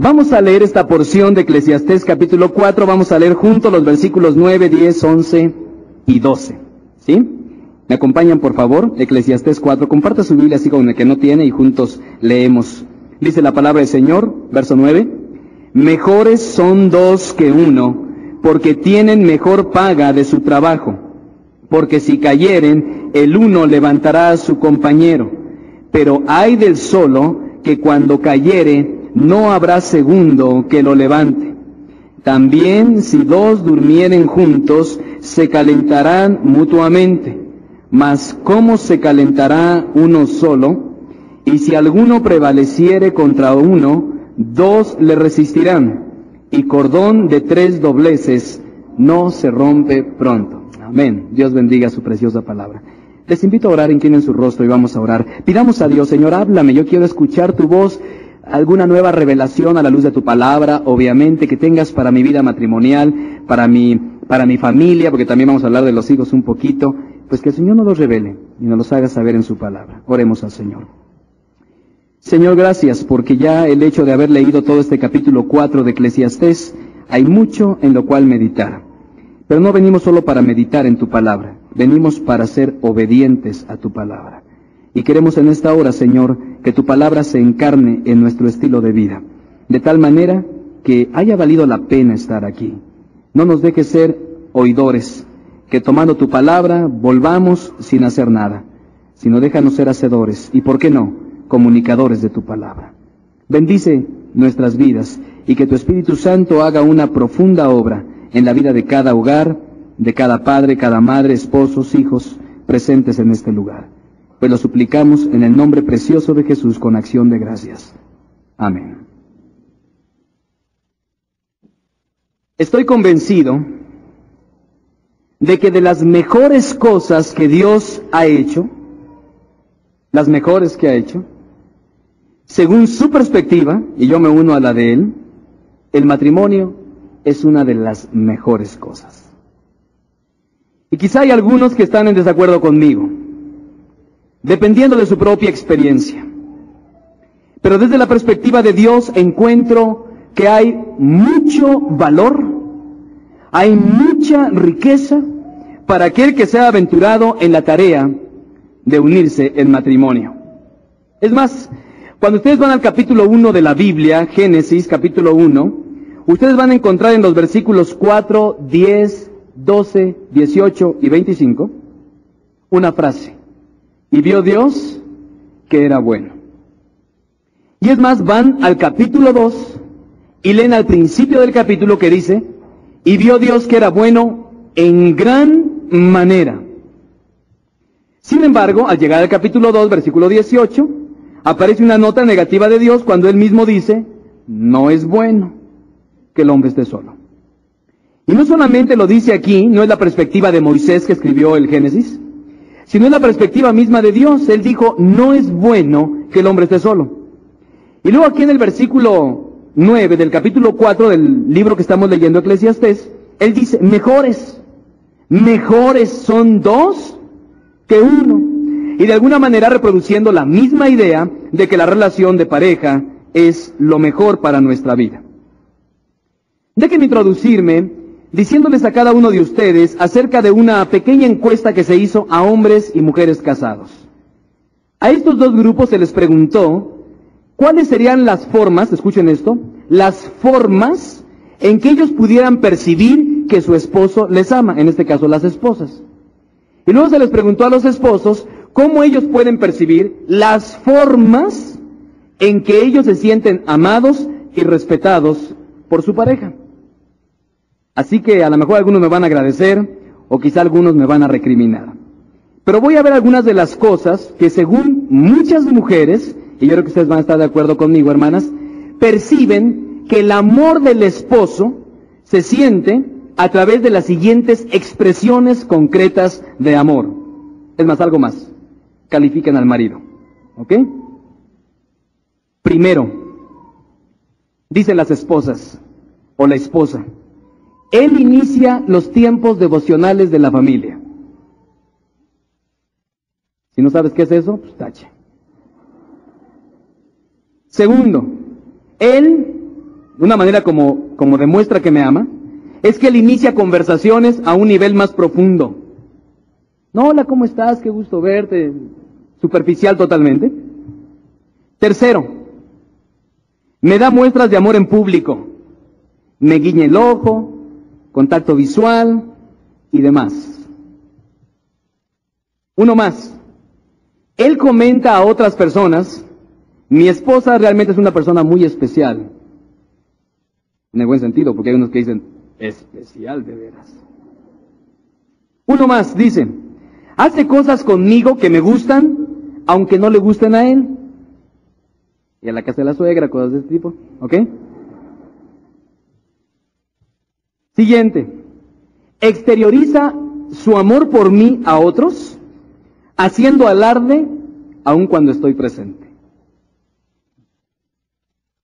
Vamos a leer esta porción de Eclesiastés capítulo 4, vamos a leer juntos los versículos 9, 10, 11 y 12. ¿Sí? ¿Me acompañan por favor? Eclesiastés 4, comparta su Biblia así con el que no tiene y juntos leemos. Dice la palabra del Señor, verso 9, mejores son dos que uno, porque tienen mejor paga de su trabajo, porque si cayeren, el uno levantará a su compañero, pero hay del solo que cuando cayere, no habrá segundo que lo levante. También si dos durmieren juntos, se calentarán mutuamente. Mas ¿cómo se calentará uno solo? Y si alguno prevaleciere contra uno, dos le resistirán. Y cordón de tres dobleces no se rompe pronto. Amén. Dios bendiga su preciosa palabra. Les invito a orar, en su rostro y vamos a orar. Pidamos a Dios, Señor, háblame, yo quiero escuchar tu voz alguna nueva revelación a la luz de tu palabra, obviamente, que tengas para mi vida matrimonial, para mi, para mi familia, porque también vamos a hablar de los hijos un poquito, pues que el Señor nos los revele y nos los haga saber en su palabra. Oremos al Señor. Señor, gracias, porque ya el hecho de haber leído todo este capítulo 4 de Eclesiastés, hay mucho en lo cual meditar. Pero no venimos solo para meditar en tu palabra, venimos para ser obedientes a tu palabra. Y queremos en esta hora, Señor, que tu palabra se encarne en nuestro estilo de vida, de tal manera que haya valido la pena estar aquí. No nos dejes ser oidores, que tomando tu palabra volvamos sin hacer nada, sino déjanos ser hacedores y, ¿por qué no?, comunicadores de tu palabra. Bendice nuestras vidas y que tu Espíritu Santo haga una profunda obra en la vida de cada hogar, de cada padre, cada madre, esposos, hijos presentes en este lugar pues lo suplicamos en el nombre precioso de Jesús con acción de gracias. Amén. Estoy convencido de que de las mejores cosas que Dios ha hecho, las mejores que ha hecho, según su perspectiva, y yo me uno a la de él, el matrimonio es una de las mejores cosas. Y quizá hay algunos que están en desacuerdo conmigo dependiendo de su propia experiencia. Pero desde la perspectiva de Dios encuentro que hay mucho valor, hay mucha riqueza para aquel que se ha aventurado en la tarea de unirse en matrimonio. Es más, cuando ustedes van al capítulo 1 de la Biblia, Génesis capítulo 1, ustedes van a encontrar en los versículos 4, 10, 12, 18 y 25 una frase. Y vio Dios que era bueno. Y es más, van al capítulo 2 y leen al principio del capítulo que dice, y vio Dios que era bueno en gran manera. Sin embargo, al llegar al capítulo 2, versículo 18, aparece una nota negativa de Dios cuando él mismo dice, no es bueno que el hombre esté solo. Y no solamente lo dice aquí, no es la perspectiva de Moisés que escribió el Génesis, sino en la perspectiva misma de Dios. Él dijo, no es bueno que el hombre esté solo. Y luego aquí en el versículo 9 del capítulo 4 del libro que estamos leyendo, Eclesiastés, él dice, mejores, mejores son dos que uno. Y de alguna manera reproduciendo la misma idea de que la relación de pareja es lo mejor para nuestra vida. Déjenme introducirme diciéndoles a cada uno de ustedes acerca de una pequeña encuesta que se hizo a hombres y mujeres casados. A estos dos grupos se les preguntó cuáles serían las formas, escuchen esto, las formas en que ellos pudieran percibir que su esposo les ama, en este caso las esposas. Y luego se les preguntó a los esposos cómo ellos pueden percibir las formas en que ellos se sienten amados y respetados por su pareja. Así que a lo mejor algunos me van a agradecer o quizá algunos me van a recriminar. Pero voy a ver algunas de las cosas que según muchas mujeres, y yo creo que ustedes van a estar de acuerdo conmigo, hermanas, perciben que el amor del esposo se siente a través de las siguientes expresiones concretas de amor. Es más, algo más. Califican al marido. ¿Ok? Primero, dicen las esposas o la esposa, él inicia los tiempos devocionales de la familia. Si no sabes qué es eso, pues tache. Segundo, Él una manera como, como demuestra que me ama, es que él inicia conversaciones a un nivel más profundo. No, hola, ¿cómo estás? Qué gusto verte. Superficial totalmente. Tercero, me da muestras de amor en público. Me guiña el ojo, contacto visual y demás. Uno más. Él comenta a otras personas, mi esposa realmente es una persona muy especial. En el buen sentido, porque hay unos que dicen, especial de veras. Uno más dice, hace cosas conmigo que me gustan, aunque no le gusten a él. Y a la casa de la suegra, cosas de este tipo, ¿ok? Siguiente, exterioriza su amor por mí a otros, haciendo alarde aun cuando estoy presente.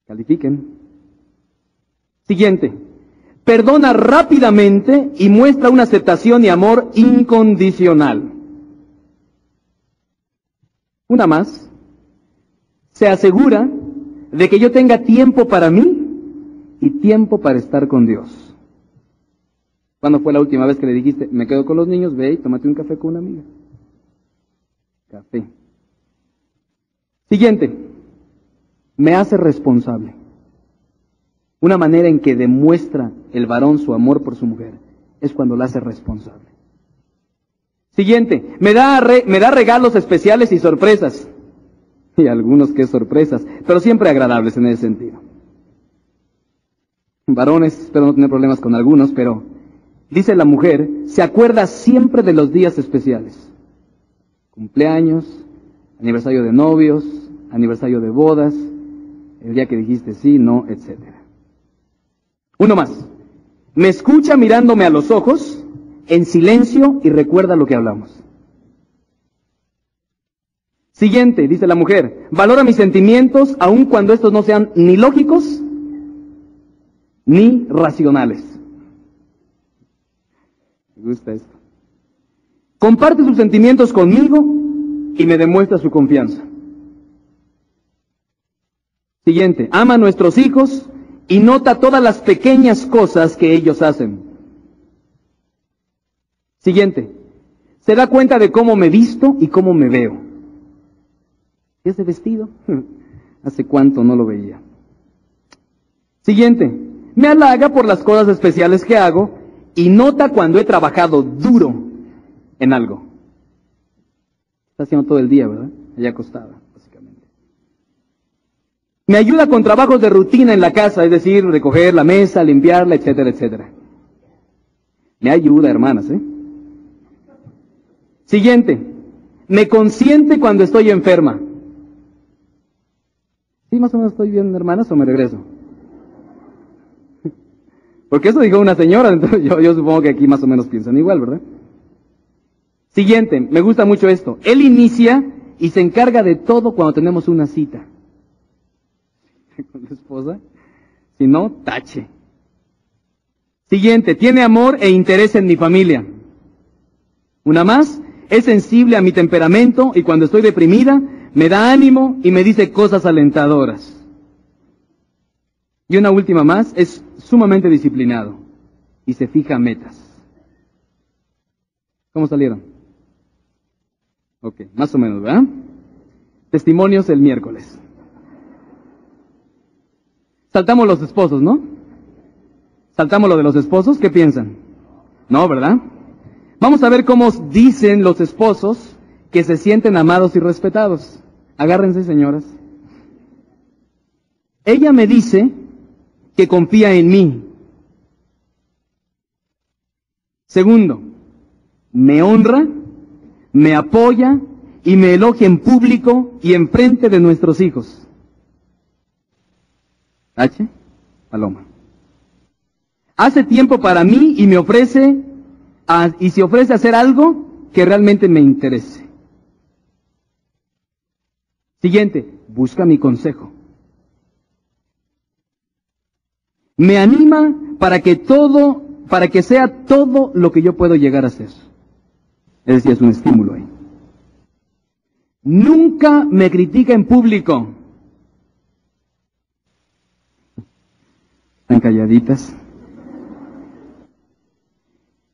Califiquen. Siguiente, perdona rápidamente y muestra una aceptación y amor incondicional. Una más, se asegura de que yo tenga tiempo para mí y tiempo para estar con Dios. ¿Cuándo fue la última vez que le dijiste, me quedo con los niños, ve y tómate un café con una amiga? Café. Siguiente, me hace responsable. Una manera en que demuestra el varón su amor por su mujer es cuando la hace responsable. Siguiente, me da, me da regalos especiales y sorpresas. Y algunos que sorpresas, pero siempre agradables en ese sentido. Varones, espero no tener problemas con algunos, pero dice la mujer, se acuerda siempre de los días especiales. Cumpleaños, aniversario de novios, aniversario de bodas, el día que dijiste sí, no, etcétera. Uno más. Me escucha mirándome a los ojos, en silencio y recuerda lo que hablamos. Siguiente, dice la mujer, valora mis sentimientos aun cuando estos no sean ni lógicos ni racionales. Gusta esto. Comparte sus sentimientos conmigo y me demuestra su confianza. Siguiente, ama a nuestros hijos y nota todas las pequeñas cosas que ellos hacen. Siguiente, se da cuenta de cómo me visto y cómo me veo. ¿Y ese vestido? ¿Hace cuánto no lo veía? Siguiente, me halaga por las cosas especiales que hago y nota cuando he trabajado duro en algo. Está haciendo todo el día, ¿verdad? Allá acostada. Me ayuda con trabajos de rutina en la casa, es decir, recoger la mesa, limpiarla, etcétera, etcétera. Me ayuda, hermanas, ¿eh? Siguiente. Me consiente cuando estoy enferma. ¿Sí más o menos estoy bien, hermanas, o me regreso? Porque eso dijo una señora, entonces yo, yo supongo que aquí más o menos piensan igual, ¿verdad? Siguiente, me gusta mucho esto. Él inicia y se encarga de todo cuando tenemos una cita. con la esposa. Si no, tache. Siguiente, tiene amor e interés en mi familia. Una más, es sensible a mi temperamento y cuando estoy deprimida me da ánimo y me dice cosas alentadoras. Y una última más, es sumamente disciplinado y se fija metas. ¿Cómo salieron? Ok, más o menos, ¿verdad? Testimonios el miércoles. Saltamos los esposos, ¿no? Saltamos lo de los esposos, ¿qué piensan? No, ¿verdad? Vamos a ver cómo dicen los esposos que se sienten amados y respetados. Agárrense, señoras. Ella me dice que confía en mí. Segundo, me honra, me apoya y me elogia en público y en frente de nuestros hijos. H. Paloma. Hace tiempo para mí y me ofrece, y se ofrece hacer algo que realmente me interese. Siguiente, busca mi consejo. Me anima para que todo, para que sea todo lo que yo puedo llegar a ser. Es decir, es un estímulo ahí. Nunca me critica en público. calladitas.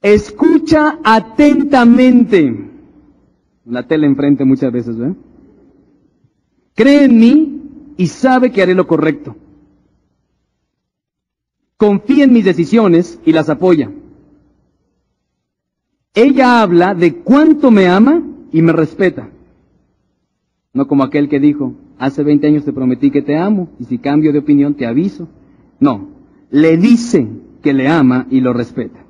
Escucha atentamente. La tele enfrente muchas veces, ¿verdad? Cree en mí y sabe que haré lo correcto. Confía en mis decisiones y las apoya. Ella habla de cuánto me ama y me respeta. No como aquel que dijo, hace 20 años te prometí que te amo y si cambio de opinión te aviso. No, le dice que le ama y lo respeta.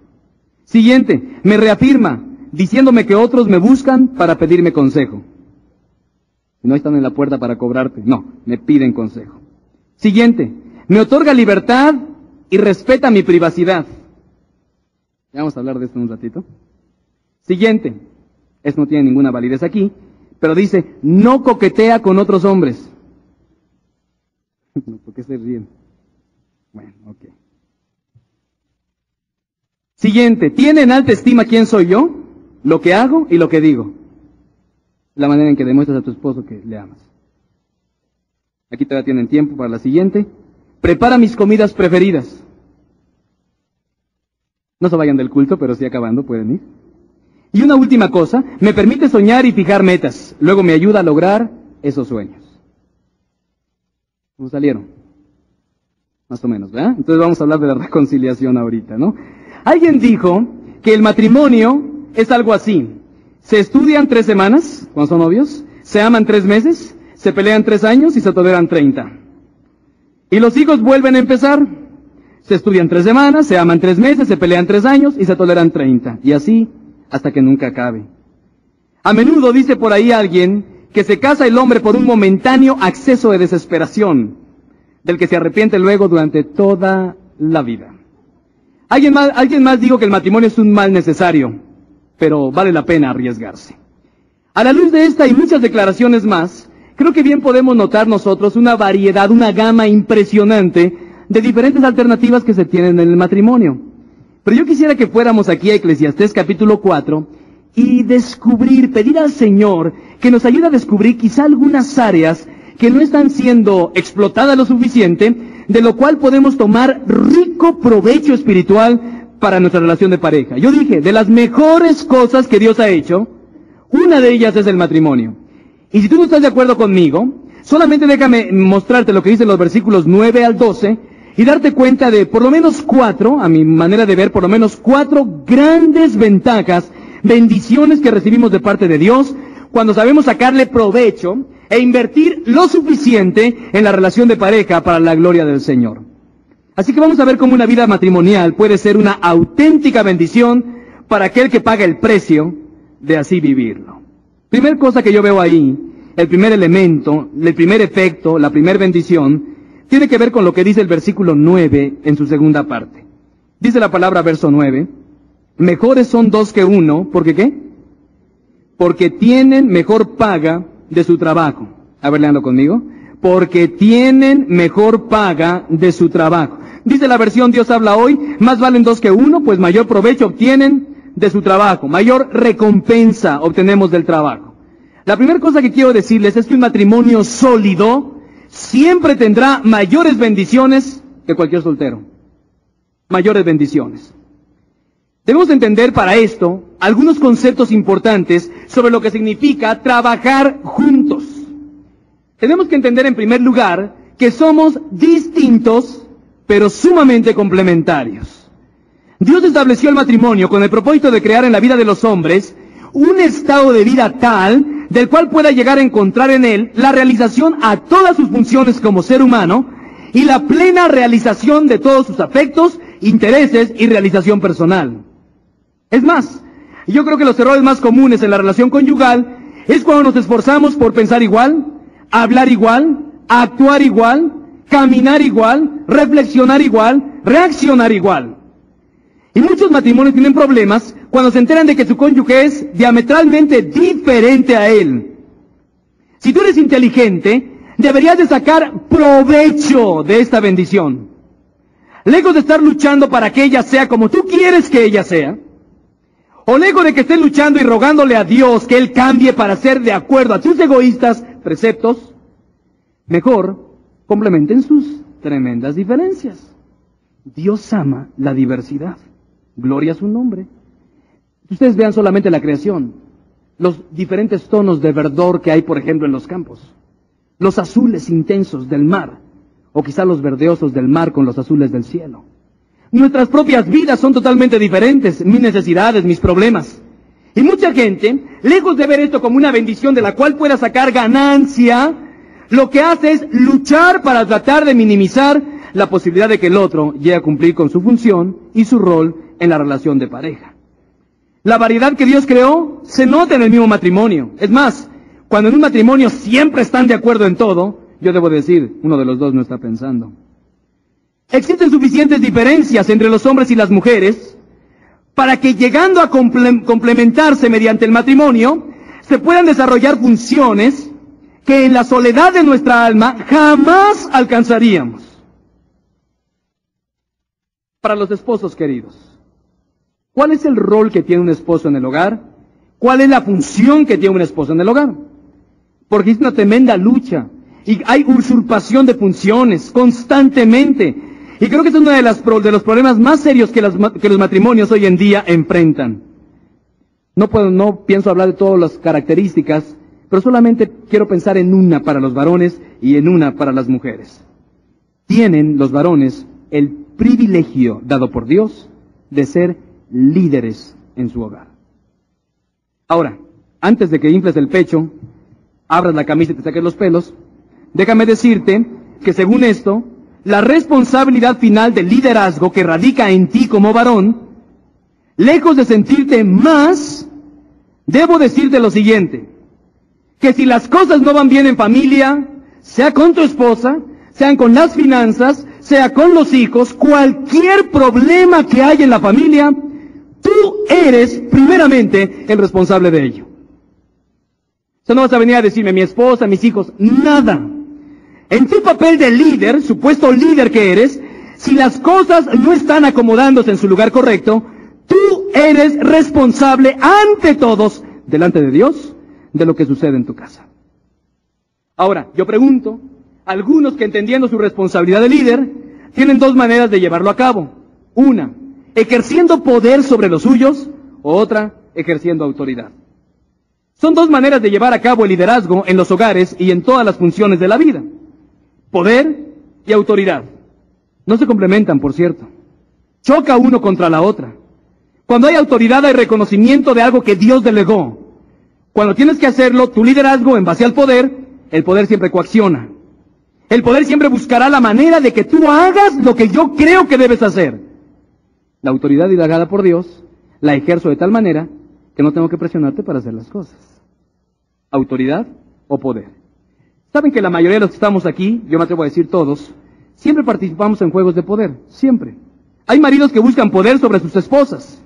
Siguiente, me reafirma, diciéndome que otros me buscan para pedirme consejo. No están en la puerta para cobrarte, no, me piden consejo. Siguiente, me otorga libertad y respeta mi privacidad. Ya vamos a hablar de esto en un ratito. Siguiente, esto no tiene ninguna validez aquí, pero dice, no coquetea con otros hombres. ¿Por qué se ríen? Bueno, ok. Siguiente, tiene en alta estima quién soy yo, lo que hago y lo que digo. La manera en que demuestras a tu esposo que le amas. Aquí todavía tienen tiempo para la siguiente. Prepara mis comidas preferidas. No se vayan del culto, pero sí acabando, pueden ir. Y una última cosa, me permite soñar y fijar metas. Luego me ayuda a lograr esos sueños. ¿Cómo salieron? Más o menos, ¿verdad? Entonces vamos a hablar de la reconciliación ahorita, ¿no? Alguien dijo que el matrimonio es algo así. Se estudian tres semanas, cuando son novios, se aman tres meses, se pelean tres años y se toleran treinta. Y los hijos vuelven a empezar. Se estudian tres semanas, se aman tres meses, se pelean tres años y se toleran treinta. Y así hasta que nunca acabe. A menudo dice por ahí alguien que se casa el hombre por un momentáneo acceso de desesperación, del que se arrepiente luego durante toda la vida. Alguien más, alguien más dijo que el matrimonio es un mal necesario, pero vale la pena arriesgarse. A la luz de esta y muchas declaraciones más, creo que bien podemos notar nosotros una variedad, una gama impresionante de diferentes alternativas que se tienen en el matrimonio. Pero yo quisiera que fuéramos aquí a Eclesiastés capítulo 4 y descubrir, pedir al Señor que nos ayude a descubrir quizá algunas áreas que no están siendo explotadas lo suficiente, de lo cual podemos tomar rico provecho espiritual para nuestra relación de pareja. Yo dije, de las mejores cosas que Dios ha hecho, una de ellas es el matrimonio. Y si tú no estás de acuerdo conmigo, solamente déjame mostrarte lo que dicen los versículos 9 al 12, y darte cuenta de por lo menos cuatro, a mi manera de ver, por lo menos cuatro grandes ventajas, bendiciones que recibimos de parte de Dios cuando sabemos sacarle provecho e invertir lo suficiente en la relación de pareja para la gloria del Señor. Así que vamos a ver cómo una vida matrimonial puede ser una auténtica bendición para aquel que paga el precio de así vivirlo. Primer cosa que yo veo ahí, el primer elemento, el primer efecto, la primera bendición, tiene que ver con lo que dice el versículo 9 en su segunda parte. Dice la palabra verso 9, mejores son dos que uno, ¿por qué? Porque tienen mejor paga de su trabajo. A ver, leando conmigo. Porque tienen mejor paga de su trabajo. Dice la versión Dios habla hoy, más valen dos que uno, pues mayor provecho obtienen de su trabajo, mayor recompensa obtenemos del trabajo. La primera cosa que quiero decirles es que un matrimonio sólido siempre tendrá mayores bendiciones que cualquier soltero. Mayores bendiciones. Debemos entender para esto algunos conceptos importantes sobre lo que significa trabajar juntos. Tenemos que entender en primer lugar que somos distintos pero sumamente complementarios. Dios estableció el matrimonio con el propósito de crear en la vida de los hombres un estado de vida tal del cual pueda llegar a encontrar en él la realización a todas sus funciones como ser humano y la plena realización de todos sus afectos, intereses y realización personal. Es más, yo creo que los errores más comunes en la relación conyugal es cuando nos esforzamos por pensar igual, hablar igual, actuar igual, caminar igual, reflexionar igual, reaccionar igual. Y muchos matrimonios tienen problemas cuando se enteran de que su cónyuge es diametralmente diferente a él. Si tú eres inteligente, deberías de sacar provecho de esta bendición. Lejos de estar luchando para que ella sea como tú quieres que ella sea, o lejos de que estés luchando y rogándole a Dios que Él cambie para ser de acuerdo a tus egoístas preceptos, mejor complementen sus tremendas diferencias. Dios ama la diversidad. Gloria a su nombre. Ustedes vean solamente la creación, los diferentes tonos de verdor que hay, por ejemplo, en los campos, los azules intensos del mar, o quizá los verdeosos del mar con los azules del cielo. Nuestras propias vidas son totalmente diferentes, mis necesidades, mis problemas. Y mucha gente, lejos de ver esto como una bendición de la cual pueda sacar ganancia, lo que hace es luchar para tratar de minimizar la posibilidad de que el otro llegue a cumplir con su función y su rol en la relación de pareja. La variedad que Dios creó se nota en el mismo matrimonio. Es más, cuando en un matrimonio siempre están de acuerdo en todo, yo debo decir, uno de los dos no está pensando. Existen suficientes diferencias entre los hombres y las mujeres para que llegando a complementarse mediante el matrimonio, se puedan desarrollar funciones que en la soledad de nuestra alma jamás alcanzaríamos. Para los esposos queridos, ¿cuál es el rol que tiene un esposo en el hogar? ¿Cuál es la función que tiene un esposo en el hogar? Porque es una tremenda lucha y hay usurpación de funciones constantemente. Y creo que es uno de, de los problemas más serios que, que, los matrimonios hoy en día enfrentan. No, puedo, no pienso hablar de todas las características, pero solamente quiero pensar en una para los varones y en una para las mujeres. Tienen los varones el privilegio dado por Dios de ser líderes en su hogar. Ahora, antes de que infles el pecho, abras la camisa y te saques los pelos, déjame decirte que según esto, la responsabilidad final del liderazgo que radica en ti como varón, lejos de sentirte más, debo decirte lo siguiente, que si las cosas no van bien en familia, sea con tu esposa, sean con las finanzas, sea con los hijos, cualquier problema que haya en la familia, tú eres primeramente el responsable de ello. O sea, no vas a venir a decirme, mi esposa, mis hijos, nada. En tu papel de líder, supuesto líder que eres, si las cosas no están acomodándose en su lugar correcto, tú eres responsable ante todos, delante de Dios, de lo que sucede en tu casa. Ahora, yo pregunto, algunos que entendiendo su responsabilidad de líder, tienen dos maneras de llevarlo a cabo. Una, ejerciendo poder sobre los suyos, o otra, ejerciendo autoridad. Son dos maneras de llevar a cabo el liderazgo en los hogares y en todas las funciones de la vida. Poder y autoridad. No se complementan, por cierto. Choca uno contra la otra. Cuando hay autoridad hay reconocimiento de algo que Dios delegó. Cuando tienes que hacerlo, tu liderazgo en base al poder, el poder siempre coacciona. El poder siempre buscará la manera de que tú hagas lo que yo creo que debes hacer. La autoridad delegada por Dios la ejerzo de tal manera que no tengo que presionarte para hacer las cosas. Autoridad o poder. Saben que la mayoría de los que estamos aquí, yo me atrevo a decir todos, siempre participamos en juegos de poder, siempre. Hay maridos que buscan poder sobre sus esposas.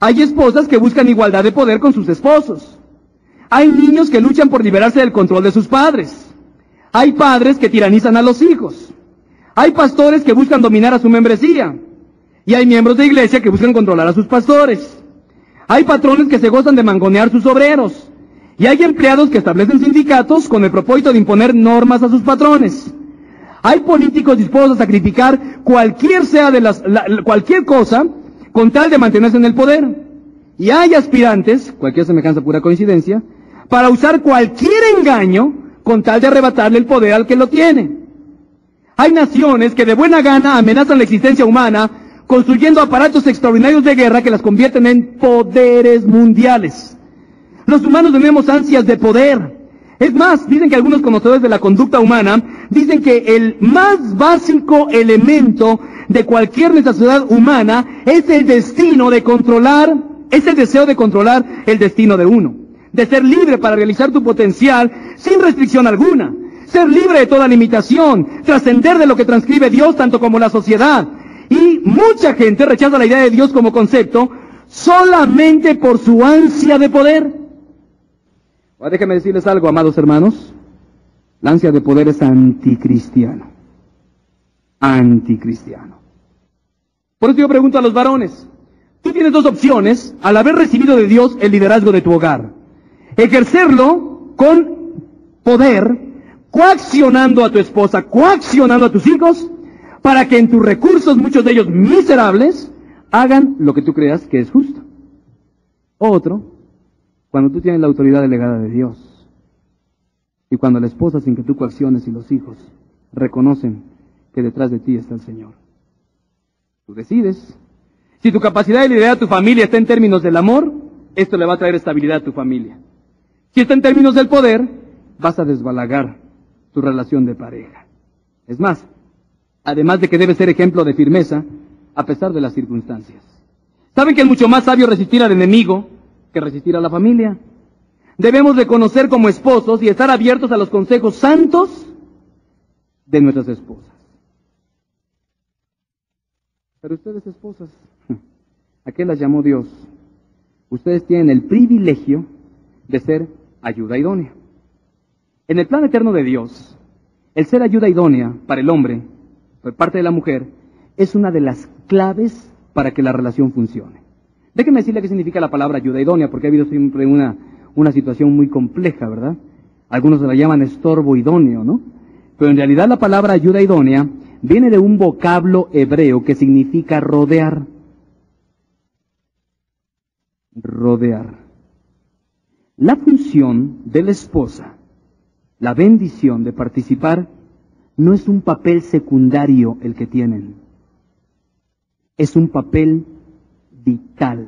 Hay esposas que buscan igualdad de poder con sus esposos. Hay niños que luchan por liberarse del control de sus padres. Hay padres que tiranizan a los hijos. Hay pastores que buscan dominar a su membresía. Y hay miembros de iglesia que buscan controlar a sus pastores. Hay patrones que se gozan de mangonear sus obreros. Y hay empleados que establecen sindicatos con el propósito de imponer normas a sus patrones. Hay políticos dispuestos a sacrificar cualquier sea de las, cualquier cosa con tal de mantenerse en el poder. Y hay aspirantes, cualquier semejanza pura coincidencia, para usar cualquier engaño con tal de arrebatarle el poder al que lo tiene. Hay naciones que de buena gana amenazan la existencia humana construyendo aparatos extraordinarios de guerra que las convierten en poderes mundiales. Los humanos tenemos ansias de poder. Es más, dicen que algunos conocedores de la conducta humana dicen que el más básico elemento de cualquier necesidad humana es el destino de controlar, es el deseo de controlar el destino de uno, de ser libre para realizar tu potencial sin restricción alguna, ser libre de toda limitación, trascender de lo que transcribe Dios tanto como la sociedad. Y mucha gente rechaza la idea de Dios como concepto solamente por su ansia de poder. Ahora déjenme decirles algo, amados hermanos. La ansia de poder es anticristiano. Anticristiano. Por eso yo pregunto a los varones. Tú tienes dos opciones al haber recibido de Dios el liderazgo de tu hogar. Ejercerlo con poder, coaccionando a tu esposa, coaccionando a tus hijos, para que en tus recursos, muchos de ellos miserables, hagan lo que tú creas que es justo. Otro, cuando tú tienes la autoridad delegada de Dios. Y cuando la esposa, sin que tú coacciones, y los hijos reconocen que detrás de ti está el Señor. Tú decides. Si tu capacidad de liderar a tu familia está en términos del amor, esto le va a traer estabilidad a tu familia. Si está en términos del poder, vas a desbalagar tu relación de pareja. Es más, además de que debe ser ejemplo de firmeza, a pesar de las circunstancias. ¿Saben que es mucho más sabio resistir al enemigo que resistir a la familia? Debemos reconocer como esposos y estar abiertos a los consejos santos de nuestras esposas. Pero ustedes esposas, ¿a qué las llamó Dios? Ustedes tienen el privilegio de ser ayuda idónea. En el plan eterno de Dios, el ser ayuda idónea para el hombre, por parte de la mujer, es una de las claves para que la relación funcione. Déjeme decirle qué significa la palabra ayuda idónea, porque ha habido siempre una, una situación muy compleja, ¿verdad? Algunos la llaman estorbo idóneo, ¿no? Pero en realidad la palabra ayuda idónea viene de un vocablo hebreo que significa rodear. Rodear. La función de la esposa, la bendición de participar, no es un papel secundario el que tienen, es un papel vital.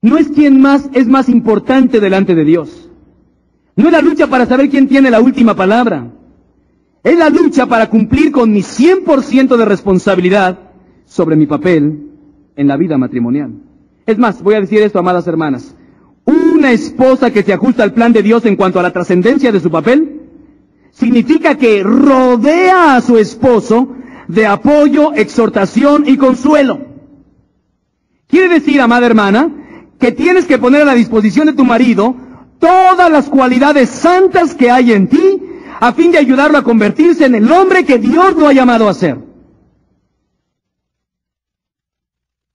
No es quien más es más importante delante de Dios. No es la lucha para saber quién tiene la última palabra. Es la lucha para cumplir con mi 100% de responsabilidad sobre mi papel en la vida matrimonial. Es más, voy a decir esto, amadas hermanas. Una esposa que se ajusta al plan de Dios en cuanto a la trascendencia de su papel, significa que rodea a su esposo de apoyo, exhortación y consuelo. Quiere decir, amada hermana, que tienes que poner a la disposición de tu marido todas las cualidades santas que hay en ti a fin de ayudarlo a convertirse en el hombre que Dios lo ha llamado a ser.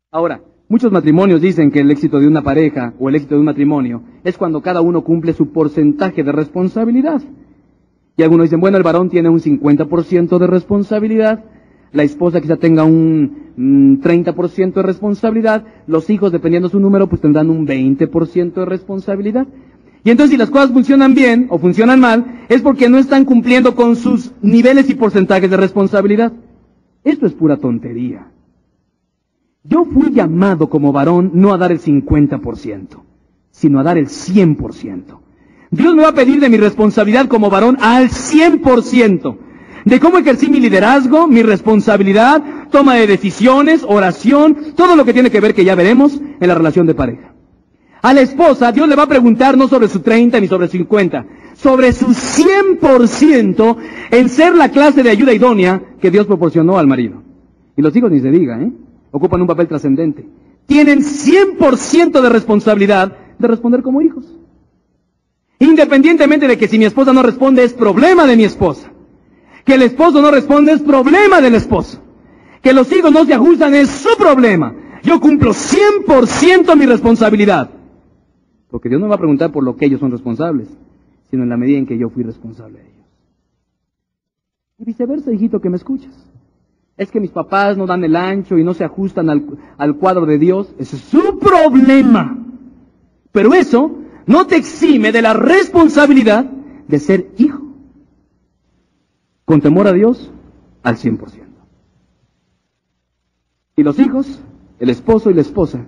Ahora, muchos matrimonios dicen que el éxito de una pareja o el éxito de un matrimonio es cuando cada uno cumple su porcentaje de responsabilidad. Y algunos dicen, bueno, el varón tiene un 50% de responsabilidad, la esposa quizá tenga un 30% mm, de responsabilidad, los hijos, dependiendo de su número, pues tendrán un 20% de responsabilidad. Y entonces si las cosas funcionan bien o funcionan mal, es porque no están cumpliendo con sus niveles y porcentajes de responsabilidad. Esto es pura tontería. Yo fui llamado como varón no a dar el 50%, sino a dar el 100%. Dios me va a pedir de mi responsabilidad como varón al 100% de cómo ejercí mi liderazgo, mi responsabilidad, toma de decisiones, oración, todo lo que tiene que ver que ya veremos en la relación de pareja. A la esposa Dios le va a preguntar no sobre su 30 ni sobre su 50, sobre su 100% en ser la clase de ayuda idónea que Dios proporcionó al marido. Y los hijos ni se diga, ¿eh? Ocupan un papel trascendente. Tienen 100% de responsabilidad de responder como hijos. Independientemente de que si mi esposa no responde es problema de mi esposa. Que el esposo no responde es problema del esposo. Que los hijos no se ajustan es su problema. Yo cumplo 100% mi responsabilidad. Porque Dios no va a preguntar por lo que ellos son responsables, sino en la medida en que yo fui responsable de ellos. Y viceversa, hijito, que me escuchas. Es que mis papás no dan el ancho y no se ajustan al, al cuadro de Dios. Ese es su problema. Pero eso no te exime de la responsabilidad de ser hijo con temor a Dios al 100%. Y los hijos, el esposo y la esposa,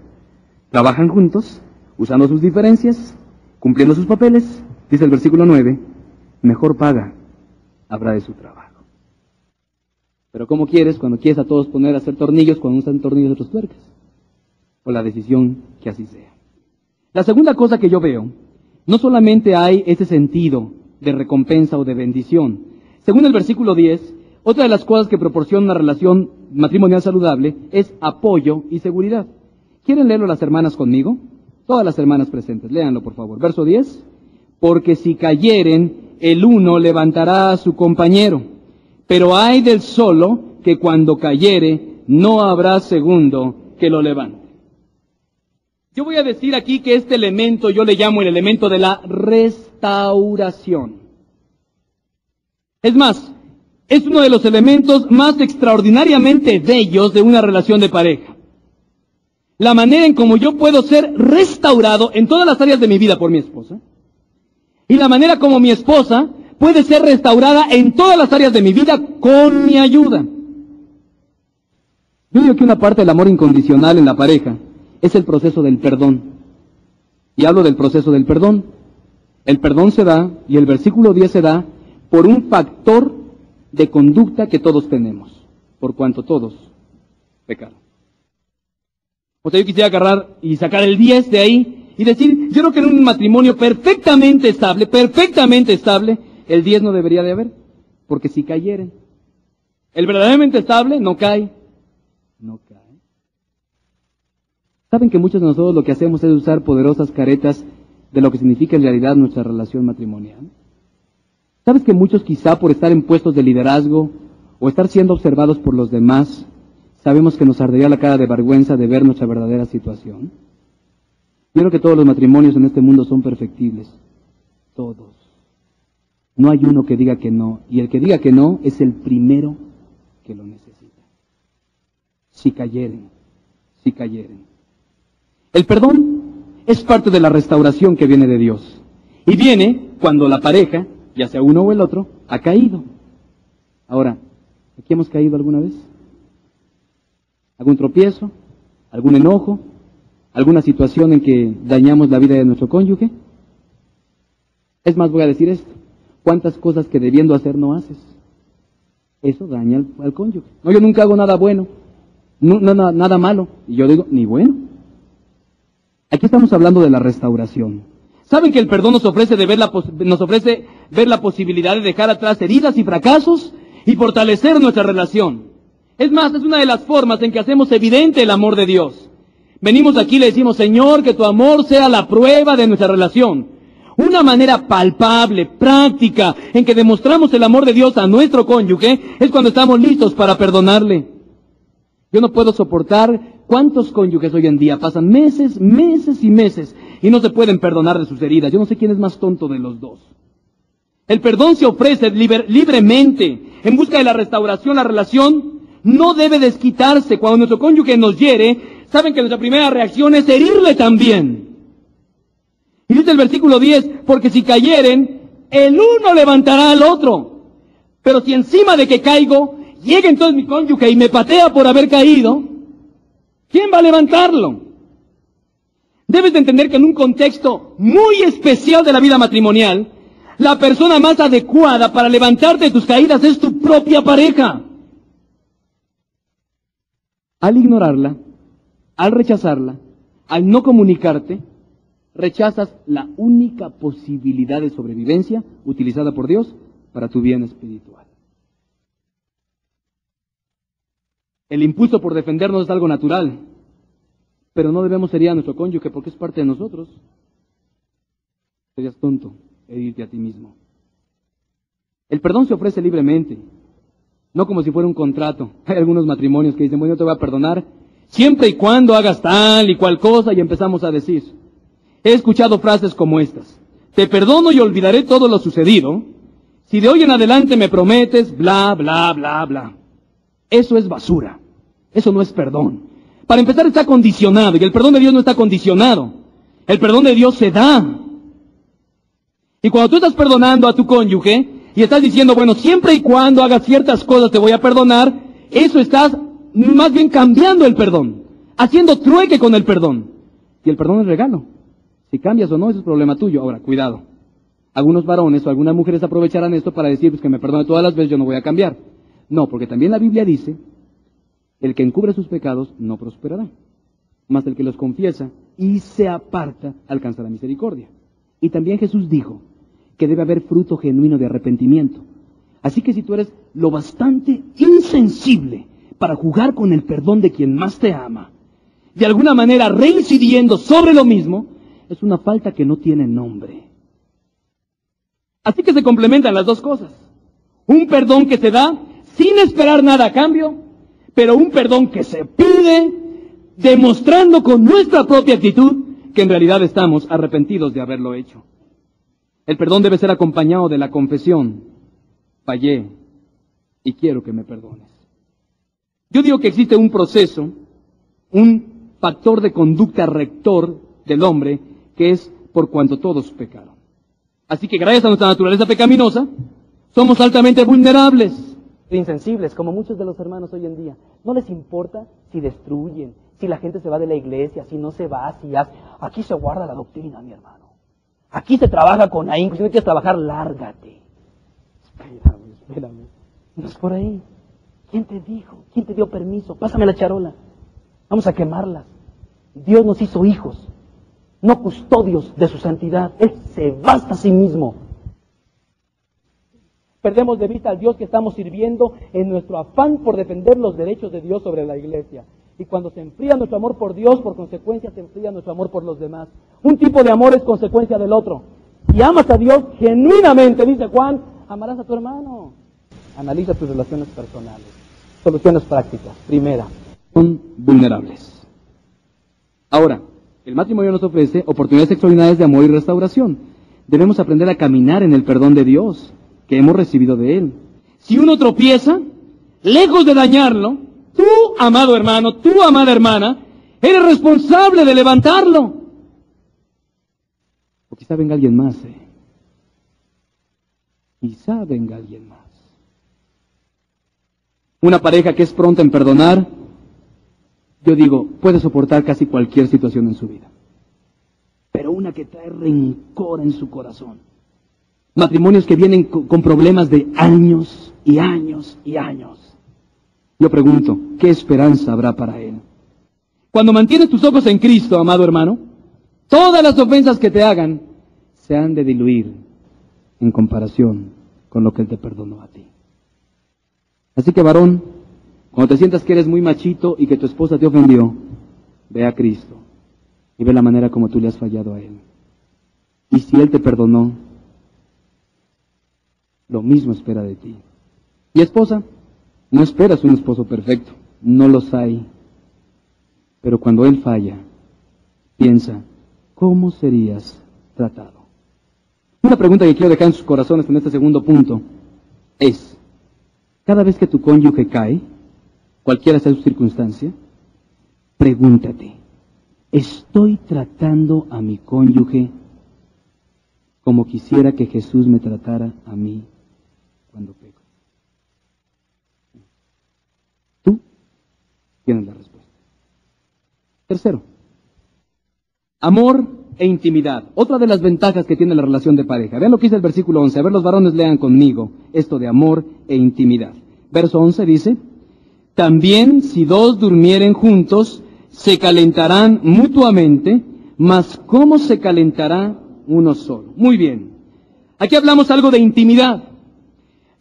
trabajan juntos, usando sus diferencias, cumpliendo sus papeles, dice el versículo 9, mejor paga habrá de su trabajo. Pero ¿cómo quieres cuando quieres a todos poner a hacer tornillos cuando están tornillos de otros tuercas? O la decisión que así sea. La segunda cosa que yo veo, no solamente hay ese sentido de recompensa o de bendición, según el versículo 10, otra de las cosas que proporciona una relación matrimonial saludable es apoyo y seguridad. ¿Quieren leerlo las hermanas conmigo? Todas las hermanas presentes, léanlo por favor. Verso 10. Porque si cayeren, el uno levantará a su compañero, pero hay del solo que cuando cayere no habrá segundo que lo levante. Yo voy a decir aquí que este elemento yo le llamo el elemento de la restauración. Es más, es uno de los elementos más extraordinariamente bellos de una relación de pareja. La manera en cómo yo puedo ser restaurado en todas las áreas de mi vida por mi esposa. Y la manera como mi esposa puede ser restaurada en todas las áreas de mi vida con mi ayuda. Yo digo que una parte del amor incondicional en la pareja es el proceso del perdón. Y hablo del proceso del perdón. El perdón se da, y el versículo 10 se da, por un factor de conducta que todos tenemos, por cuanto todos pecaron. O sea, yo quisiera agarrar y sacar el 10 de ahí y decir, yo creo que en un matrimonio perfectamente estable, perfectamente estable, el 10 no debería de haber, porque si cayeren, el verdaderamente estable no cae, no cae. ¿Saben que muchos de nosotros lo que hacemos es usar poderosas caretas de lo que significa en realidad nuestra relación matrimonial? ¿Sabes que muchos quizá por estar en puestos de liderazgo o estar siendo observados por los demás, sabemos que nos ardería la cara de vergüenza de ver nuestra verdadera situación? Yo creo que todos los matrimonios en este mundo son perfectibles. Todos. No hay uno que diga que no. Y el que diga que no es el primero que lo necesita. Si cayeren, si cayeren. El perdón es parte de la restauración que viene de Dios. Y viene cuando la pareja ya sea uno o el otro, ha caído. Ahora, ¿aquí hemos caído alguna vez? ¿Algún tropiezo? ¿Algún enojo? ¿Alguna situación en que dañamos la vida de nuestro cónyuge? Es más, voy a decir esto. ¿Cuántas cosas que debiendo hacer no haces? Eso daña al, cónyuge. No, yo nunca hago nada bueno, no, nada, nada malo. Y yo digo, ni bueno. Aquí estamos hablando de la restauración. ¿Saben que el perdón nos ofrece, ver la, nos ofrece ver la posibilidad de dejar atrás heridas y fracasos y fortalecer nuestra relación? Es más, es una de las formas en que hacemos evidente el amor de Dios. Venimos aquí y le decimos, Señor, que tu amor sea la prueba de nuestra relación. Una manera palpable, práctica, en que demostramos el amor de Dios a nuestro cónyuge es cuando estamos listos para perdonarle. Yo no puedo soportar cuántos cónyuges hoy en día pasan meses, meses y meses y no se pueden perdonar de sus heridas. Yo no sé quién es más tonto de los dos. El perdón se ofrece libremente en busca de la restauración. La relación no debe desquitarse. Cuando nuestro cónyuge nos hiere, saben que nuestra primera reacción es herirle también. Y dice el versículo 10, porque si cayeren, el uno levantará al otro. Pero si encima de que caigo, llega entonces mi cónyuge y me patea por haber caído, ¿quién va a levantarlo? Debes de entender que en un contexto muy especial de la vida matrimonial, la persona más adecuada para levantarte de tus caídas es tu propia pareja. Al ignorarla, al rechazarla, al no comunicarte, rechazas la única posibilidad de sobrevivencia utilizada por Dios para tu bien espiritual. El impulso por defendernos es algo natural, pero no debemos herir a nuestro cónyuge porque es parte de nosotros. Serías tonto herirte a ti mismo. El perdón se ofrece libremente, no como si fuera un contrato. Hay algunos matrimonios que dicen, bueno, yo te voy a perdonar siempre y cuando hagas tal y cual cosa y empezamos a decir. He escuchado frases como estas. Te perdono y olvidaré todo lo sucedido si de hoy en adelante me prometes bla, bla, bla, bla. Eso es basura. Eso no es perdón. Para empezar está condicionado y el perdón de Dios no está condicionado. El perdón de Dios se da. Y cuando tú estás perdonando a tu cónyuge y estás diciendo, bueno, siempre y cuando hagas ciertas cosas te voy a perdonar, eso estás más bien cambiando el perdón, haciendo trueque con el perdón. Y el perdón es regalo. Si cambias o no, eso es problema tuyo. Ahora, cuidado. Algunos varones o algunas mujeres aprovecharán esto para decir, pues que me perdone todas las veces, yo no voy a cambiar. No, porque también la Biblia dice el que encubre sus pecados no prosperará, mas el que los confiesa y se aparta alcanzará misericordia. Y también Jesús dijo que debe haber fruto genuino de arrepentimiento. Así que si tú eres lo bastante insensible para jugar con el perdón de quien más te ama, de alguna manera reincidiendo sobre lo mismo, es una falta que no tiene nombre. Así que se complementan las dos cosas. Un perdón que se da sin esperar nada a cambio pero un perdón que se pide demostrando con nuestra propia actitud que en realidad estamos arrepentidos de haberlo hecho. El perdón debe ser acompañado de la confesión. Fallé, y quiero que me perdones. Yo digo que existe un proceso, un factor de conducta rector del hombre, que es por cuanto todos pecaron. Así que gracias a nuestra naturaleza pecaminosa, somos altamente vulnerables, insensibles, como muchos de los hermanos hoy en día. No les importa si destruyen, si la gente se va de la iglesia, si no se va, si hace. Aquí se guarda la doctrina, mi hermano. Aquí se trabaja con ahí, si no quieres trabajar, lárgate. Espérame, espérame. No es por ahí. ¿Quién te dijo? ¿Quién te dio permiso? Pásame la charola. Vamos a quemarlas. Dios nos hizo hijos, no custodios de su santidad. Él se basta a sí mismo. Perdemos de vista al Dios que estamos sirviendo en nuestro afán por defender los derechos de Dios sobre la iglesia. Y cuando se enfría nuestro amor por Dios, por consecuencia se enfría nuestro amor por los demás. Un tipo de amor es consecuencia del otro. Si amas a Dios genuinamente, dice Juan, amarás a tu hermano. Analiza tus relaciones personales. Soluciones prácticas. Primera, son vulnerables. Ahora, el matrimonio nos ofrece oportunidades extraordinarias de amor y restauración. Debemos aprender a caminar en el perdón de Dios que hemos recibido de Él. Si uno tropieza, lejos de dañarlo, tú, amado hermano, tú, amada hermana, eres responsable de levantarlo. O quizá venga alguien más, ¿eh? Quizá venga alguien más. Una pareja que es pronta en perdonar, yo digo, puede soportar casi cualquier situación en su vida. Pero una que trae rencor en su corazón, matrimonios que vienen con problemas de años y años y años. Yo pregunto, ¿qué esperanza habrá para él? Cuando mantienes tus ojos en Cristo, amado hermano, todas las ofensas que te hagan se han de diluir en comparación con lo que Él te perdonó a ti. Así que varón, cuando te sientas que eres muy machito y que tu esposa te ofendió, ve a Cristo y ve la manera como tú le has fallado a Él. Y si Él te perdonó, lo mismo espera de ti. Y esposa, no esperas un esposo perfecto, no los hay. Pero cuando él falla, piensa, ¿cómo serías tratado? Una pregunta que quiero dejar en sus corazones en este segundo punto es, cada vez que tu cónyuge cae, cualquiera sea su circunstancia, pregúntate, ¿estoy tratando a mi cónyuge como quisiera que Jesús me tratara a mí cuando peco? Tú tienes la respuesta. Tercero, amor e intimidad. Otra de las ventajas que tiene la relación de pareja. Vean lo que dice el versículo 11. A ver, los varones lean conmigo esto de amor e intimidad. Verso 11 dice, también si dos durmieren juntos, se calentarán mutuamente, mas ¿cómo se calentará uno solo? Muy bien. Aquí hablamos algo de intimidad.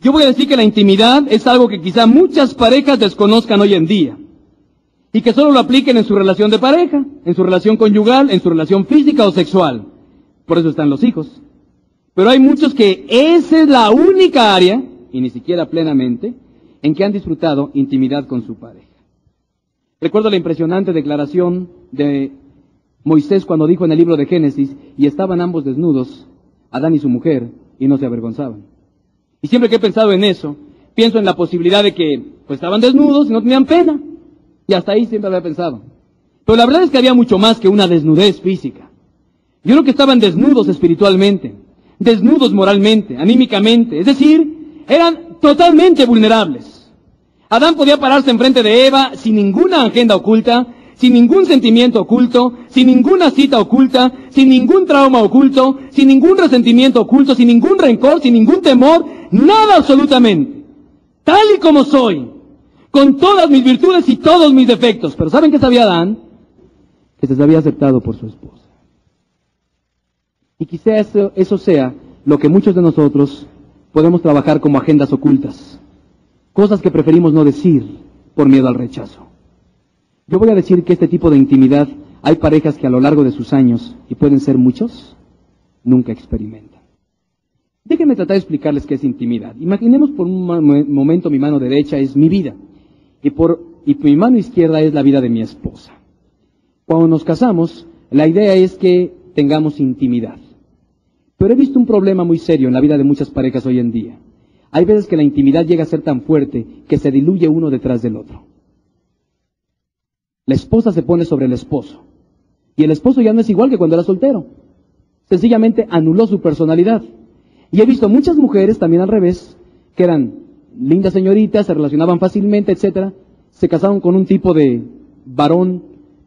Yo voy a decir que la intimidad es algo que quizá muchas parejas desconozcan hoy en día y que solo lo apliquen en su relación de pareja, en su relación conyugal, en su relación física o sexual. Por eso están los hijos. Pero hay muchos que esa es la única área, y ni siquiera plenamente, en que han disfrutado intimidad con su pareja. Recuerdo la impresionante declaración de Moisés cuando dijo en el libro de Génesis, y estaban ambos desnudos, Adán y su mujer, y no se avergonzaban. Y siempre que he pensado en eso, pienso en la posibilidad de que pues estaban desnudos y no tenían pena. Y hasta ahí siempre había pensado. Pero la verdad es que había mucho más que una desnudez física. Yo creo que estaban desnudos espiritualmente, desnudos moralmente, anímicamente. Es decir, eran totalmente vulnerables. Adán podía pararse enfrente de Eva sin ninguna agenda oculta, sin ningún sentimiento oculto, sin ninguna cita oculta, sin ningún trauma oculto, sin ningún resentimiento oculto, sin ningún rencor, sin ningún temor, nada absolutamente. Tal y como soy, con todas mis virtudes y todos mis defectos. Pero ¿saben qué sabía Adán? Que se había aceptado por su esposa. Y quizá eso, eso sea lo que muchos de nosotros podemos trabajar como agendas ocultas. Cosas que preferimos no decir por miedo al rechazo. Yo voy a decir que este tipo de intimidad hay parejas que a lo largo de sus años, y pueden ser muchos, nunca experimentan. Déjenme tratar de explicarles qué es intimidad. Imaginemos por un momento mi mano derecha es mi vida y, por, mi mano izquierda es la vida de mi esposa. Cuando nos casamos, la idea es que tengamos intimidad. Pero he visto un problema muy serio en la vida de muchas parejas hoy en día. Hay veces que la intimidad llega a ser tan fuerte que se diluye uno detrás del otro. La esposa se pone sobre el esposo. Y el esposo ya no es igual que cuando era soltero. Sencillamente anuló su personalidad. Y he visto muchas mujeres también al revés, que eran lindas señoritas, se relacionaban fácilmente, etcétera, se casaron con un tipo de varón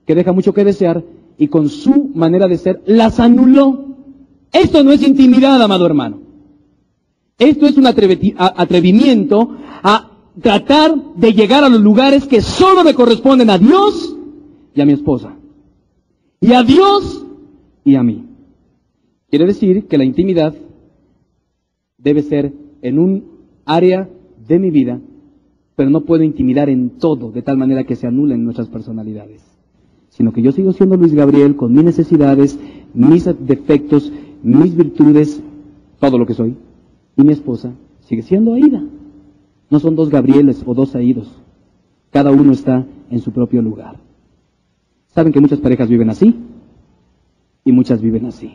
que deja mucho que desear y con su manera de ser las anuló. Esto no es intimidad, amado hermano. Esto es un atrevimiento a tratar de llegar a los lugares que solo me corresponden a Dios y a mi esposa. Y a Dios y a mí. Quiere decir que la intimidad debe ser en un área de mi vida, pero no puedo intimidar en todo de tal manera que se anulen nuestras personalidades, sino que yo sigo siendo Luis Gabriel con mis necesidades, mis defectos, mis virtudes, todo lo que soy, y mi esposa sigue siendo Aida. No son dos Gabrieles o dos Aidos. Cada uno está en su propio lugar. ¿Saben que muchas parejas viven así? Y muchas viven así.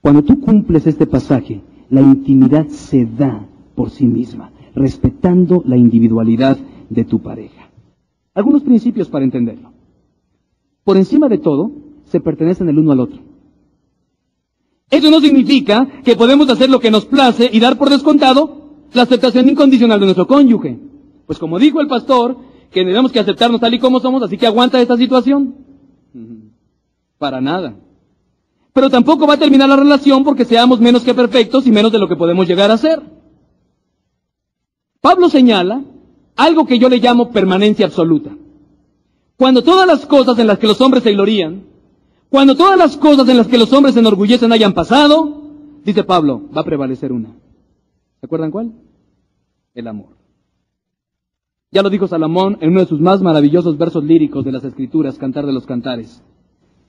Cuando tú cumples este pasaje, la intimidad se da por sí misma, respetando la individualidad de tu pareja. Algunos principios para entenderlo. Por encima de todo, se pertenecen el uno al otro. Eso no significa que podemos hacer lo que nos place y dar por descontado la aceptación incondicional de nuestro cónyuge. Pues como dijo el pastor, que debemos que aceptarnos tal y como somos, así que aguanta esta situación. Para nada. Pero tampoco va a terminar la relación porque seamos menos que perfectos y menos de lo que podemos llegar a ser. Pablo señala algo que yo le llamo permanencia absoluta. Cuando todas las cosas en las que los hombres se glorían, cuando todas las cosas en las que los hombres se enorgullecen hayan pasado, dice Pablo, va a prevalecer una. ¿Se acuerdan cuál? El amor. Ya lo dijo Salomón en uno de sus más maravillosos versos líricos de las Escrituras, Cantar de los Cantares.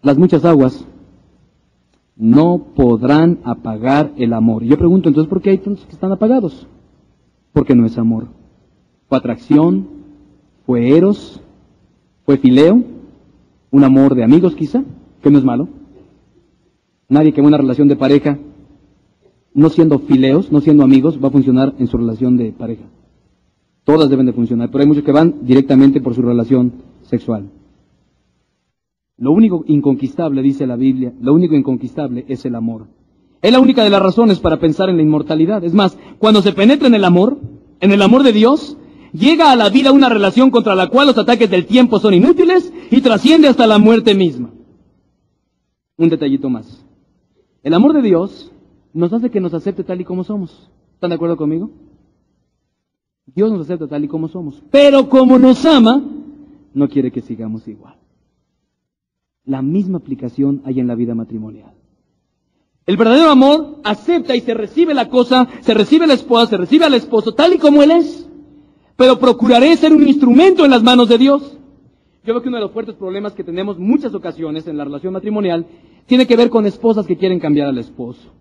Las muchas aguas no podrán apagar el amor. yo pregunto, entonces, ¿por qué hay tantos que están apagados? Porque no es amor. Fue atracción, fue eros, fue fileo, un amor de amigos quizá, que no es malo. Nadie que una relación de pareja, no siendo fileos, no siendo amigos, va a funcionar en su relación de pareja. Todas deben de funcionar, pero hay muchos que van directamente por su relación sexual. Lo único inconquistable, dice la Biblia, lo único inconquistable es el amor. Es la única de las razones para pensar en la inmortalidad. Es más, cuando se penetra en el amor, en el amor de Dios, llega a la vida una relación contra la cual los ataques del tiempo son inútiles y trasciende hasta la muerte misma. Un detallito más. El amor de Dios nos hace que nos acepte tal y como somos. ¿Están de acuerdo conmigo? Dios nos acepta tal y como somos. Pero como nos ama, no quiere que sigamos igual. La misma aplicación hay en la vida matrimonial. El verdadero amor acepta y se recibe la cosa, se recibe la esposa, se recibe al esposo tal y como él es. Pero procuraré ser un instrumento en las manos de Dios. Yo veo que uno de los fuertes problemas que tenemos muchas ocasiones en la relación matrimonial tiene que ver con esposas que quieren cambiar al esposo.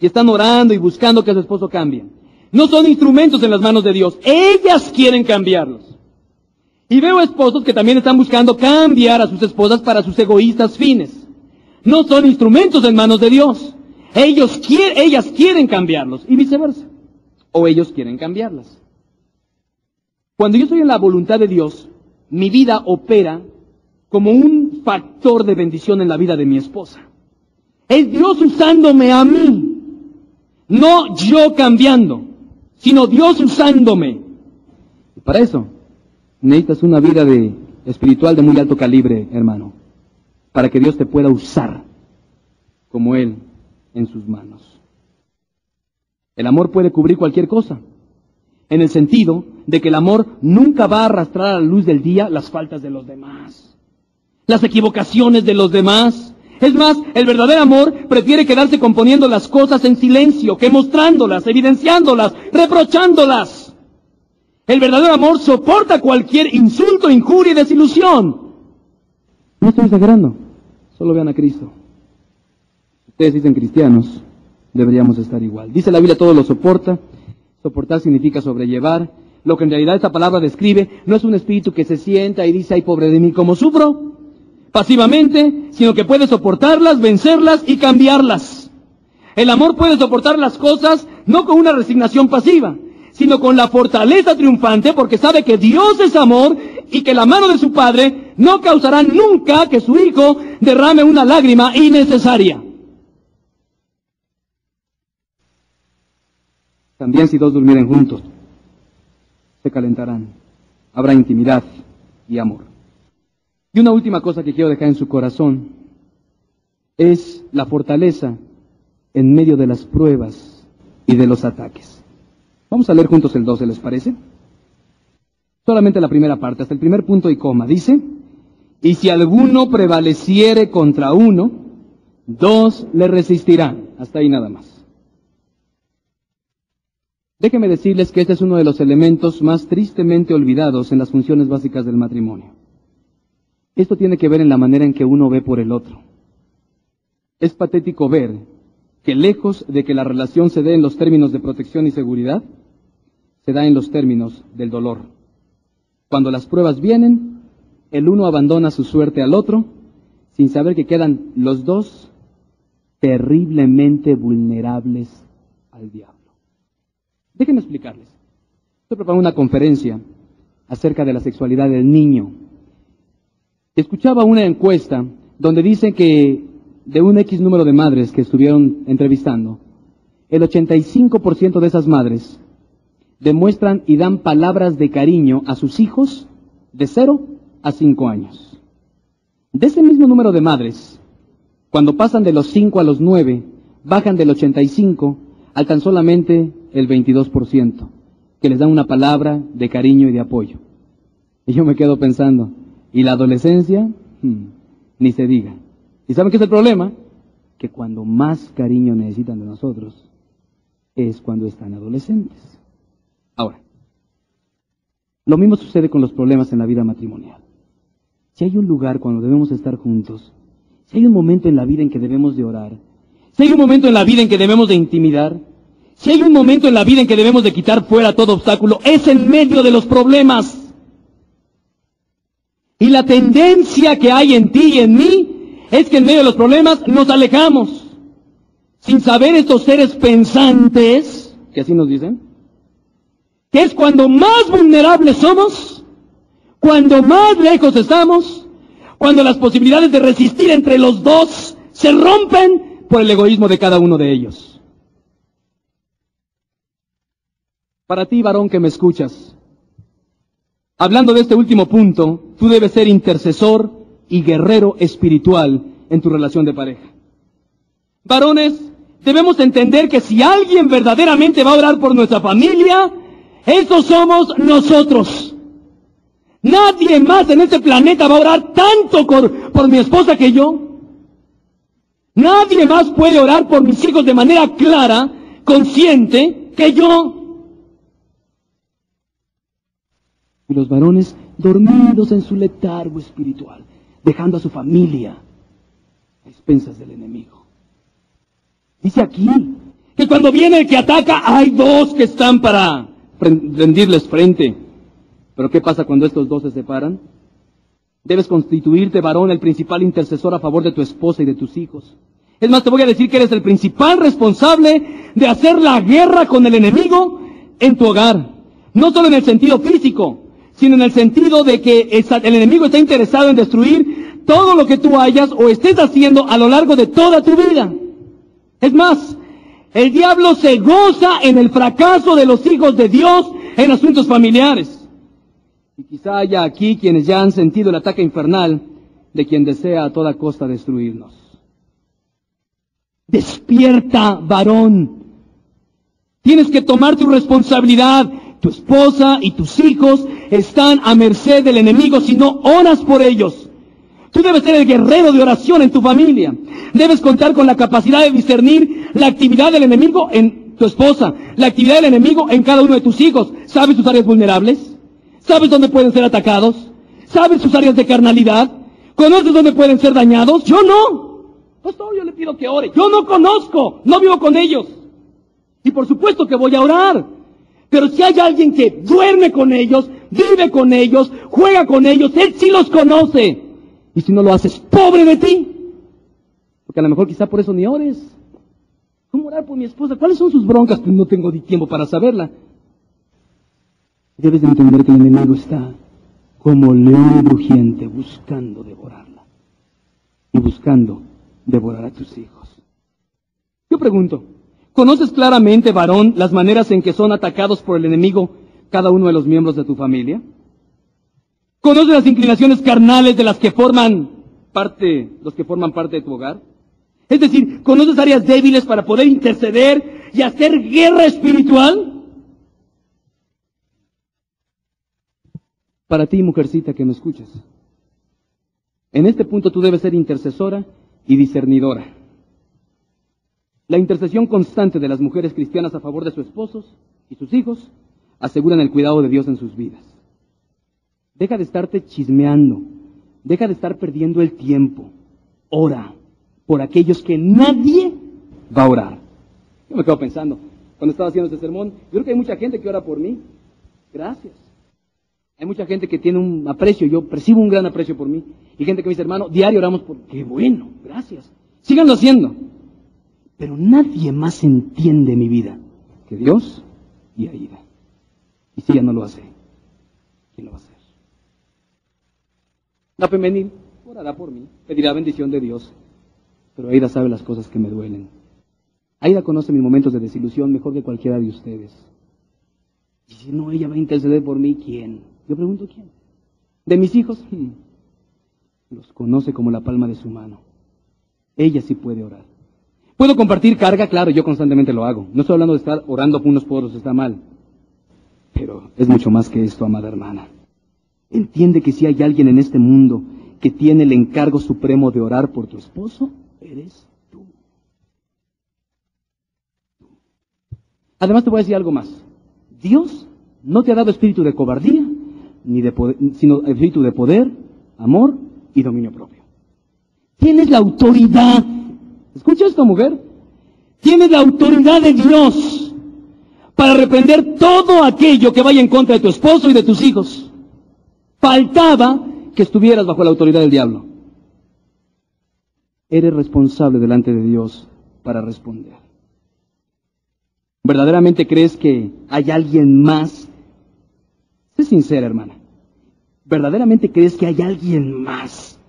Y están orando y buscando que su esposo cambie. No son instrumentos en las manos de Dios. Ellas quieren cambiarlos. Y veo esposos que también están buscando cambiar a sus esposas para sus egoístas fines. No son instrumentos en manos de Dios. Ellos ellas quieren cambiarlos y viceversa. O ellos quieren cambiarlas. Cuando yo estoy en la voluntad de Dios, mi vida opera como un factor de bendición en la vida de mi esposa. Es Dios usándome a mí. No yo cambiando, sino Dios usándome. Y para eso necesitas una vida de, espiritual de muy alto calibre, hermano, para que Dios te pueda usar como Él en sus manos. El amor puede cubrir cualquier cosa, en el sentido de que el amor nunca va a arrastrar a la luz del día las faltas de los demás, las equivocaciones de los demás. Es más, el verdadero amor prefiere quedarse componiendo las cosas en silencio que mostrándolas, evidenciándolas, reprochándolas. El verdadero amor soporta cualquier insulto, injuria y desilusión. No estoy exagerando. Solo vean a Cristo. Ustedes dicen cristianos, deberíamos estar igual. Dice la Biblia, todo lo soporta. Soportar significa sobrellevar. Lo que en realidad esta palabra describe no es un espíritu que se sienta y dice, ay pobre de mí, ¿cómo sufro? Pasivamente, sino que puede soportarlas, vencerlas y cambiarlas. El amor puede soportar las cosas no con una resignación pasiva, sino con la fortaleza triunfante porque sabe que Dios es amor y que la mano de su Padre no causará nunca que su hijo derrame una lágrima innecesaria. También si dos durmieren juntos, se calentarán, habrá intimidad y amor. Y una última cosa que quiero dejar en su corazón es la fortaleza en medio de las pruebas y de los ataques. Vamos a leer juntos el 12, ¿les parece? Solamente la primera parte, hasta el primer punto y coma. Dice, y si alguno prevaleciere contra uno, dos le resistirán. Hasta ahí nada más. Déjenme decirles que este es uno de los elementos más tristemente olvidados en las funciones básicas del matrimonio. Esto tiene que ver en la manera en que uno ve por el otro. Es patético ver que lejos de que la relación se dé en los términos de protección y seguridad, se da en los términos del dolor. Cuando las pruebas vienen, el uno abandona su suerte al otro, sin saber que quedan los dos terriblemente vulnerables al diablo. Déjenme explicarles. Estoy preparando una conferencia acerca de la sexualidad del niño. Escuchaba una encuesta donde dice que de un X número de madres que estuvieron entrevistando, el 85% de esas madres demuestran y dan palabras de cariño a sus hijos de 0 a 5 años. De ese mismo número de madres, cuando pasan de los 5 a los 9, bajan del 85 al tan solamente el 22%, que les dan una palabra de cariño y de apoyo. Y yo me quedo pensando, ¿y la adolescencia? Hmm, ni se diga. ¿Y saben qué es el problema? Que cuando más cariño necesitan de nosotros es cuando están adolescentes. Ahora, lo mismo sucede con los problemas en la vida matrimonial. Si hay un lugar cuando debemos estar juntos, si hay un momento en la vida en que debemos de orar, si hay un momento en la vida en que debemos de intimidar, si hay un momento en la vida en que debemos de quitar fuera todo obstáculo, es en medio de los problemas. Y la tendencia que hay en ti y en mí es que en medio de los problemas nos alejamos, sin saber estos seres pensantes, que así nos dicen, que es cuando más vulnerables somos, cuando más lejos estamos, cuando las posibilidades de resistir entre los dos se rompen por el egoísmo de cada uno de ellos. Para ti, varón que me escuchas, hablando de este último punto, tú debes ser intercesor y guerrero espiritual en tu relación de pareja. Varones, debemos entender que si alguien verdaderamente va a orar por nuestra familia, esos somos nosotros. Nadie más en este planeta va a orar tanto por, por mi esposa que yo. Nadie más puede orar por mis hijos de manera clara, consciente, que yo. Y los varones dormidos en su letargo espiritual dejando a su familia a expensas del enemigo. Dice aquí que cuando viene el que ataca hay dos que están para rendirles frente. Pero ¿qué pasa cuando estos dos se separan? Debes constituirte, varón, el principal intercesor a favor de tu esposa y de tus hijos. Es más, te voy a decir que eres el principal responsable de hacer la guerra con el enemigo en tu hogar. No solo en el sentido físico, sino en el sentido de que el enemigo está interesado en destruir todo lo que tú hayas o estés haciendo a lo largo de toda tu vida. Es más, el diablo se goza en el fracaso de los hijos de Dios en asuntos familiares. Y quizá haya aquí quienes ya han sentido el ataque infernal de quien desea a toda costa destruirnos. Despierta, varón. Tienes que tomar tu responsabilidad tu esposa y tus hijos están a merced del enemigo si no oras por ellos. Tú debes ser el guerrero de oración en tu familia. Debes contar con la capacidad de discernir la actividad del enemigo en tu esposa, la actividad del enemigo en cada uno de tus hijos. ¿Sabes sus áreas vulnerables? ¿Sabes dónde pueden ser atacados? ¿Sabes sus áreas de carnalidad? ¿Conoces dónde pueden ser dañados? Yo no. Pastor, yo le pido que ore. Yo no conozco, no vivo con ellos. Y por supuesto que voy a orar. Pero si hay alguien que duerme con ellos, vive con ellos, juega con ellos, él sí los conoce. Y si no lo haces, pobre de ti. Porque a lo mejor quizá por eso ni ores. ¿Cómo ¿cómo orar por mi esposa? ¿Cuáles son sus broncas? Pues no tengo tiempo para saberla. Debes de entender que el enemigo está como león rugiente buscando devorarla y buscando devorar a tus hijos. Yo pregunto, ¿conoces claramente, varón, las maneras en que son atacados por el enemigo cada uno de los miembros de tu familia? ¿Conoces las inclinaciones carnales de las que forman parte, los que forman parte de tu hogar? Es decir, ¿conoces áreas débiles para poder interceder y hacer guerra espiritual? Para ti, mujercita que me escuchas, en este punto tú debes ser intercesora y discernidora. La intercesión constante de las mujeres cristianas a favor de sus esposos y sus hijos aseguran el cuidado de Dios en sus vidas. Deja de estarte chismeando, deja de estar perdiendo el tiempo. Ora por aquellos que nadie va a orar. Yo me quedo pensando, cuando estaba haciendo este sermón, yo creo que hay mucha gente que ora por mí. Gracias. Hay mucha gente que tiene un aprecio, yo percibo un gran aprecio por mí. Y gente que me dice, hermano, diario oramos por... Qué bueno, gracias. Síganlo haciendo. Pero nadie más entiende mi vida que Dios y Aida. Y si ya no lo hace, ¿quién lo va a hacer? La femenil orará por mí, pedirá bendición de Dios. Pero Aida sabe las cosas que me duelen. Aida conoce mis momentos de desilusión mejor que cualquiera de ustedes. Y si no, ella va a interceder por mí, ¿quién? Yo pregunto quién. De mis hijos, hmm, los conoce como la palma de su mano. Ella sí puede orar. ¿Puedo compartir carga? Claro, yo constantemente lo hago. No estoy hablando de estar orando por unos poros, está mal. Pero es mucho más que esto, amada hermana. Entiende que si hay alguien en este mundo que tiene el encargo supremo de orar por tu esposo, eres tú. Además te voy a decir algo más. Dios no te ha dado espíritu de cobardía, ni de poder, sino espíritu de poder, amor y dominio propio. Tienes la autoridad. Escucha esto, mujer. Tienes la autoridad de Dios para reprender todo aquello que vaya en contra de tu esposo y de tus hijos. Faltaba que estuvieras bajo la autoridad del diablo. Eres responsable delante de Dios para responder. ¿Verdaderamente crees que hay alguien más? Sé sincera, hermana. ¿Verdaderamente crees que hay alguien más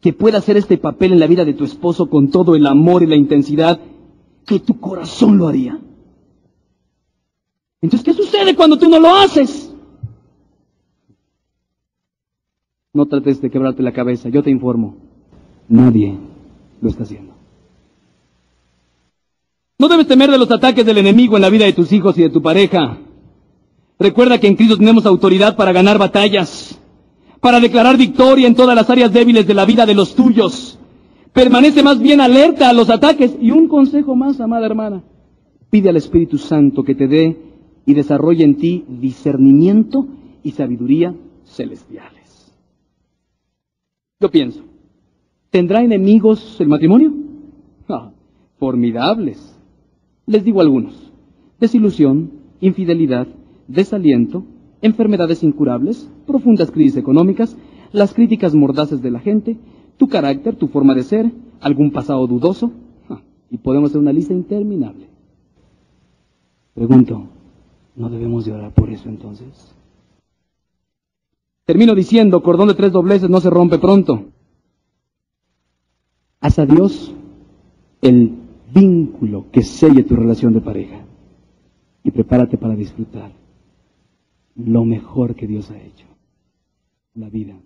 que pueda hacer este papel en la vida de tu esposo con todo el amor y la intensidad que tu corazón lo haría? Entonces, ¿qué sucede cuando tú no lo haces? No trates de quebrarte la cabeza, yo te informo. Nadie lo está haciendo. No debes temer de los ataques del enemigo en la vida de tus hijos y de tu pareja. Recuerda que en Cristo tenemos autoridad para ganar batallas para declarar victoria en todas las áreas débiles de la vida de los tuyos. Permanece más bien alerta a los ataques. Y un consejo más, amada hermana. Pide al Espíritu Santo que te dé y desarrolle en ti discernimiento y sabiduría celestiales. Yo pienso, ¿tendrá enemigos el matrimonio? Ah, formidables. Les digo algunos. Desilusión, infidelidad, desaliento, enfermedades incurables, profundas crisis económicas, las críticas mordaces de la gente, tu carácter, tu forma de ser, algún pasado dudoso, y podemos hacer una lista interminable. Pregunto, ¿no debemos de orar por eso entonces? Termino diciendo, cordón de tres dobleces no se rompe pronto. Haz a Dios el vínculo que selle tu relación de pareja y prepárate para disfrutar lo mejor que Dios ha hecho, la vida.